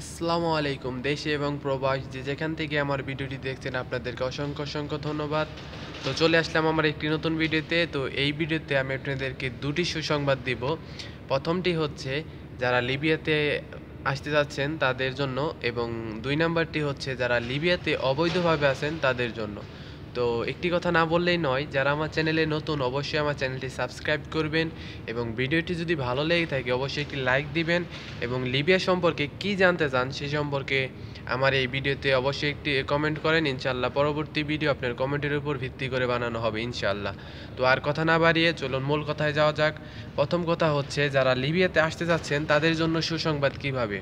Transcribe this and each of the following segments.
আসসালামু আলাইকুম, দেশে এবং প্রবাস, যে যেখান থেকে আমার ভিডিওটি দেখছেন আপনাদেরকে অসংখ্য অসংখ্য ধন্যবাদ। তো চলে আসলাম আমার একটি নতুন ভিডিওতে। তো এই ভিডিওতে আমি আপনাদেরকে দুটি সুসংবাদ দিব। প্রথমটি হচ্ছে, যারা লিবিয়াতে আসতে যাচ্ছেন তাদের জন্য এবং দুই নাম্বারটি হচ্ছে, যারা লিবিয়াতে অবৈধভাবে আছেন তাদের জন্য। তো একটি কথা না বললেই নয়, যারা আমার চ্যানেলে নতুন অবশ্যই আমার চ্যানেলটি সাবস্ক্রাইব করবেন এবং ভিডিওটি যদি ভালো লেগে থাকে অবশ্যই একটি লাইক দিবেন এবং লিবিয়া সম্পর্কে কি জানতে চান সে সম্পর্কে আমার এই ভিডিওতে অবশ্যই একটি কমেন্ট করেন। ইনশাল্লাহ পরবর্তী ভিডিও আপনার কমেন্টের উপর ভিত্তি করে বানানো হবে ইনশাল্লাহ তো আর কথা না বাড়িয়ে চলুন মূল কথায় যাওয়া যাক। প্রথম কথা হচ্ছে, যারা লিবিয়াতে আসতে যাচ্ছেন তাদের জন্য সুসংবাদ কীভাবে?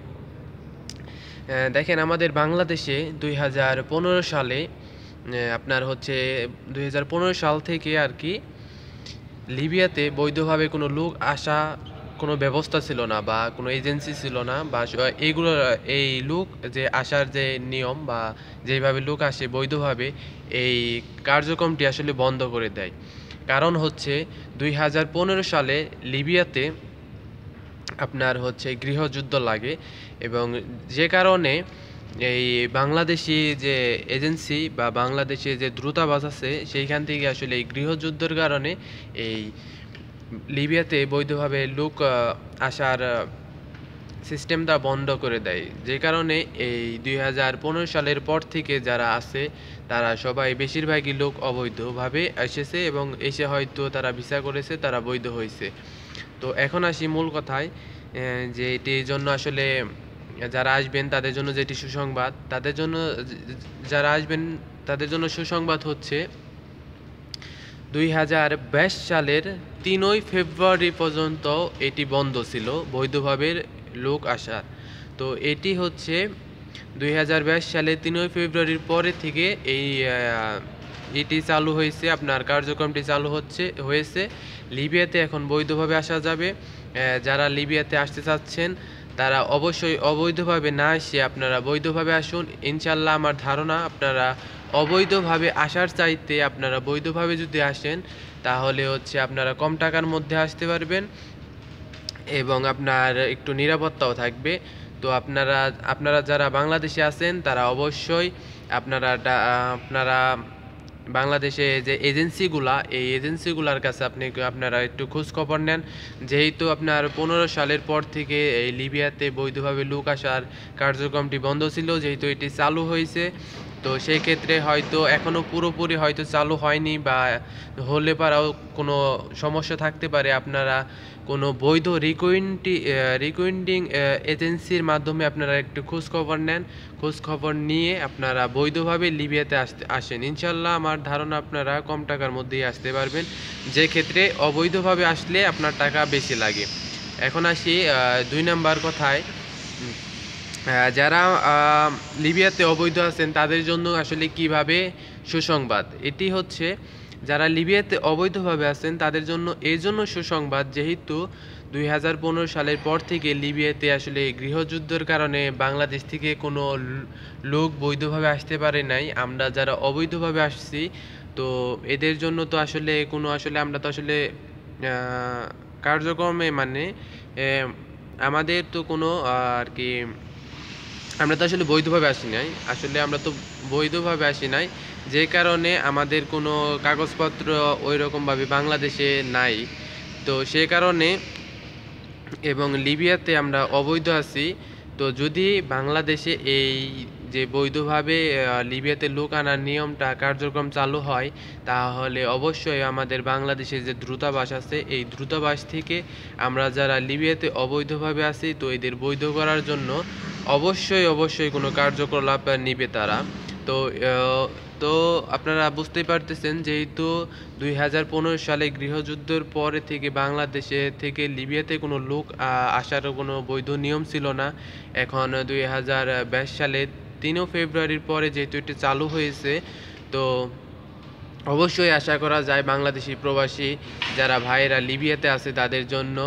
দেখেন আমাদের বাংলাদেশে দুই হাজার পনেরো সালে আপনার হচ্ছে দুই হাজার পনেরো সাল থেকে আর কি লিবিয়াতে বৈধভাবে কোনো লোক আসা কোনো ব্যবস্থা ছিল না বা কোনো এজেন্সি ছিল না বা এইগুলো, এই লোক যে আসার যে নিয়ম বা যেভাবে লোক আসে বৈধভাবে এই কার্যক্রমটি আসলে বন্ধ করে দেয়। কারণ হচ্ছে দুই হাজার পনেরো সালে লিবিয়াতে আপনার হচ্ছে গৃহযুদ্ধ লাগে এবং যে কারণে এই বাংলাদেশি যে এজেন্সি বা বাংলাদেশে যে দ্রুতাবাস আছে, সেইখান থেকে আসলে এই গৃহযুদ্ধের কারণে এই লিবিয়াতে বৈধভাবে লোক আসার সিস্টেমটা বন্ধ করে দেয়। যে কারণে এই দুই হাজার পনেরো সালের পর থেকে যারা আছে, তারা সবাই বেশিরভাগই লোক অবৈধভাবে এসেছে এবং এসে হয়তো তারা ভিসা করেছে, তারা বৈধ হয়েছে। তো এখন আসি মূল কথায় যে এটির জন্য আসলে যারা আসবেন তাদের জন্য যেটি সুসংবাদ, তাদের জন্য যারা আসবেন তাদের জন্য সুসংবাদ হচ্ছে দুই হাজার বাইশ সালের তিনই ফেব্রুয়ারি পর্যন্ত এটি বন্ধ ছিল বৈধভাবে লোক আসার তো এটি হচ্ছে দুই হাজার বাইশ সালে তিনই ফেব্রুয়ারির পরে থেকে এই এটি চালু হয়েছে, আপনার কার্যক্রমটি চালু হচ্ছে, হয়েছে। লিবিয়াতে এখন বৈধভাবে আসা যাবে। যারা লিবিয়াতে আসতে চাচ্ছেন তারা অবশ্যই অবৈধভাবে না এসে আপনারা বৈধভাবে আসুন। ইনশাল্লাহ আমার ধারণা আপনারা অবৈধভাবে আসার চাইতে আপনারা বৈধভাবে যদি আসেন, তাহলে হচ্ছে আপনারা কম টাকার মধ্যে আসতে পারবেন এবং আপনার একটু নিরাপত্তাও থাকবে। তো আপনারা আপনারা যারা বাংলাদেশে আছেন, তারা অবশ্যই আপনারা আপনারা বাংলাদেশে যে এজেন্সিগুলা, এই এজেন্সিগুলার কাছে আপনি আপনারা একটু খোঁজখবর নেন। যেহেতু আপনার পনেরো সালের পর থেকে এই লিবিয়াতে বৈধভাবে লোক আসার কার্যক্রমটি বন্ধ ছিল, যেহেতু এটি চালু হয়েছে। তো সেই ক্ষেত্রে হয়তো এখনও পুরোপুরি হয়তো চালু হয়নি বা হলে পারাও কোনো সমস্যা থাকতে পারে। আপনারা কোনো বৈধ রিকোয়েন্টি রিকোয়েন্ডিং এজেন্সির মাধ্যমে আপনারা একটু খোঁজখবর নেন। খোঁজখবর নিয়ে আপনারা বৈধভাবে লিবিয়াতে আসতে, আসেন। ইনশাল্লাহ আমার ধারণা আপনারা কম টাকার মধ্যেই আসতে পারবেন। যে ক্ষেত্রে অবৈধভাবে আসলে আপনার টাকা বেশি লাগে। এখন আসি দুই নাম্বার কথায়। যারা লিবিয়াতে অবৈধ আছেন, তাদের জন্য আসলে কীভাবে সুসংবাদ? এটি হচ্ছে, যারা লিবিয়াতে অবৈধভাবে আছেন, তাদের জন্য এই জন্য সুসংবাদ, যেহেতু দুই হাজার পনেরো সালের পর থেকে লিবিয়াতে আসলে গৃহযুদ্ধের কারণে বাংলাদেশ থেকে কোনো লোক বৈধভাবে আসতে পারে নাই। আমরা যারা অবৈধভাবে আসছি, তো এদের জন্য তো আসলে কোনো আসলে আমরা তো আসলে কার্যক্রমে মানে আমাদের তো কোনো আর কি আমরা তো আসলে বৈধভাবে আসি নাই। আসলে আমরা তো বৈধভাবে আসি নাই। যে কারণে আমাদের কোনো কাগজপত্র ওই রকমভাবে বাংলাদেশে নাই। তো সে কারণে এবং লিবিয়াতে আমরা অবৈধ আছি। তো যদি বাংলাদেশে এই যে বৈধভাবে লিবিয়াতে লোক আনার নিয়মটা কার্যক্রম চালু হয়, তাহলে অবশ্যই আমাদের বাংলাদেশে যে দ্রুতাবাস আছে, এই দ্রুতাবাস থেকে আমরা যারা লিবিয়াতে অবৈধভাবে আছি, তো এদের বৈধ করার জন্য অবশ্যই অবশ্যই কোনো কার্যকলাপ নিবে তারা। তো তো আপনারা বুঝতেই পারতেছেন যেহেতু দুই হাজার পনেরো সালে গৃহযুদ্ধের পরে থেকে বাংলাদেশে থেকে লিবিয়াতে কোনো লোক আসার কোনো বৈধ নিয়ম ছিল না। এখন দুই হাজার বাইশ সালে তিনও ফেব্রুয়ারির পরে যেহেতু এটি চালু হয়েছে, তো অবশ্যই আশা করা যায় বাংলাদেশি প্রবাসী যারা ভাইয়েরা লিবিয়াতে আছে, তাদের জন্য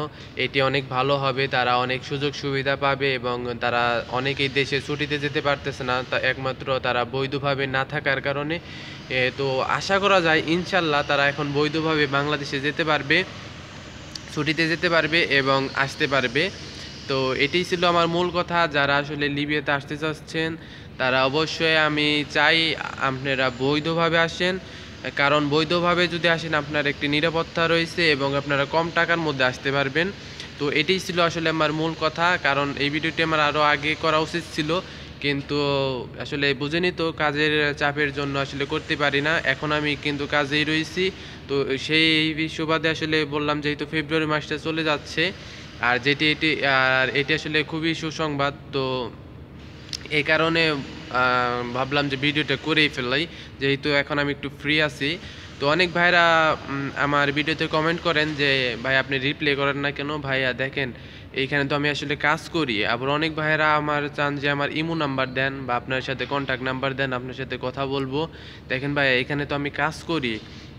এটি অনেক ভালো হবে। তারা অনেক সুযোগ সুবিধা পাবে এবং তারা অনেকেই দেশে ছুটিতে যেতে পারতেছে না। তা একমাত্র তারা বৈধভাবে না থাকার কারণে তো আশা করা যায় ইনশাল্লাহ তারা এখন বৈধভাবে বাংলাদেশে যেতে পারবে, ছুটিতে যেতে পারবে এবং আসতে পারবে। তো এটাই ছিল আমার মূল কথা। যারা আসলে লিবিয়াতে আসতে চাচ্ছেন, তারা অবশ্যই আমি চাই আপনারা বৈধভাবে আসেন। কারণ বৈধভাবে যদি আসেন, আপনার একটি নিরাপত্তা রয়েছে এবং আপনারা কম টাকার মধ্যে আসতে পারবেন। তো এটাই ছিল আসলে আমার মূল কথা, কারণ এই ভিডিওটি আমার আরও আগে করা উচিত ছিল। কিন্তু আসলে বুঝেনি তো কাজের চাপের জন্য আসলে করতে পারি না। এখন আমি কিন্তু কাজেই রয়েছি। তো সেই সুবাদে আসলে বললাম যেহেতু ফেব্রুয়ারি মাসটা চলে যাচ্ছে, আর যেটি এটি, আর এটি আসলে খুবই সুসংবাদ। তো এই কারণে ভাবলাম যে ভিডিওটা করেই ফেলাই, যেহেতু এখন আমি একটু ফ্রি আছি। তো অনেক ভাইরা আমার ভিডিওতে কমেন্ট করেন যে, ভাই, আপনি রিপ্লে করেন না কেন? ভাইয়া, দেখেন, এইখানে তো আমি আসলে কাজ করি। আবার অনেক ভাইয়েরা আমার চান যে, আমার ইমো নাম্বার দেন বা আপনার সাথে কন্ট্যাক্ট নাম্বার দেন, আপনার সাথে কথা বলব। দেখেন ভাই এখানে তো আমি কাজ করি।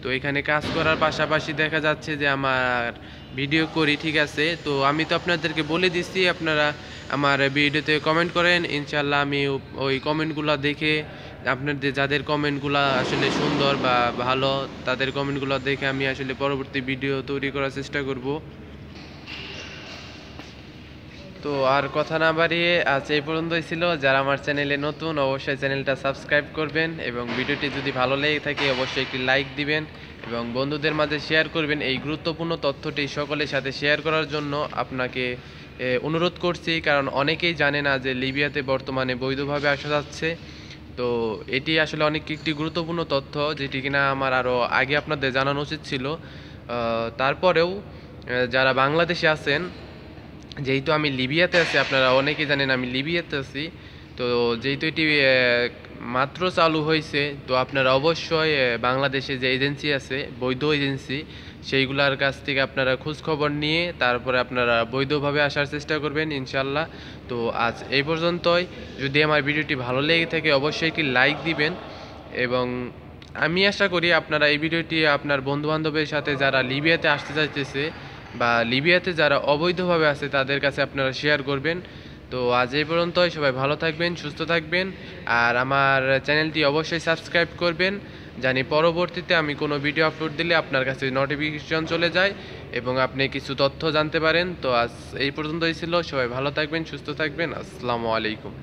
তো এখানে কাজ করার পাশাপাশি দেখা যাচ্ছে যে আমার ভিডিও করি, ঠিক আছে? তো আমি তো আপনাদেরকে বলে দিচ্ছি, আপনারা আমার ভিডিওতে কমেন্ট করেন। ইনশাল্লাহ আমি ওই কমেন্টগুলো দেখে আপনাদের যাদের কমেন্টগুলো আসলে সুন্দর বা ভালো, তাদের কমেন্টগুলো দেখে আমি আসলে পরবর্তী ভিডিও তৈরি করার চেষ্টা করব। তো আর কথা না বাড়িয়ে আজ এই পর্যন্তই ছিল। যারা আমার চ্যানেলে নতুন, অবশ্যই চ্যানেলটা সাবস্ক্রাইব করবেন এবং ভিডিওটি যদি ভালো লেগে থাকে, অবশ্যই একটি লাইক দিবেন এবং বন্ধুদের মাঝে শেয়ার করবেন এই গুরুত্বপূর্ণ তথ্যটি সকলের সাথে শেয়ার করার জন্য আপনাকে অনুরোধ করছি। কারণ অনেকেই জানে না যে লিবিয়াতে বর্তমানে বৈধভাবে আসা যাচ্ছে। তো এটি আসলে অনেক একটি গুরুত্বপূর্ণ তথ্য, যেটি কিনা আমার আরও আগে আপনাদের জানানো উচিত ছিল। তারপরেও যারা বাংলাদেশে আছেন যেহেতু আমি লিবিয়াতে আছি, আপনারা অনেকেই জানেন আমি লিবিয়াতে আছি, তো যেহেতু এটি মাত্র চালু হয়েছে, তো আপনারা অবশ্যই বাংলাদেশে যে এজেন্সি আছে, বৈধ এজেন্সি, সেইগুলার কাছ থেকে আপনারা খোঁজ খবর নিয়ে তারপরে আপনারা বৈধভাবে আসার চেষ্টা করবেন ইনশাল্লাহ তো আজ এই পর্যন্তই। যদি আমার ভিডিওটি ভালো লেগে থাকে, অবশ্যই একটি লাইক দিবেন এবং আমি আশা করি আপনারা এই ভিডিওটি আপনার বন্ধু বান্ধবের সাথে যারা লিবিয়াতে আসতে চাইতেছে বা লিবিয়াতে যারা অবৈধভাবে আছে, তাদের কাছে আপনারা শেয়ার করবেন। তো আজ এই পর্যন্তই, সবাই ভালো থাকবেন, সুস্থ থাকবেন, আর আমার চ্যানেলটি অবশ্যই সাবস্ক্রাইব করবেন। জানি পরবর্তীতে আমি কোনো ভিডিও আপলোড দিলে আপনার কাছে নোটিফিকেশন চলে যায় এবং আপনি কিছু তথ্য জানতে পারেন। তো আজ এই পর্যন্তই ছিল, সবাই ভালো থাকবেন, সুস্থ থাকবেন, আসসালামু আলাইকুম।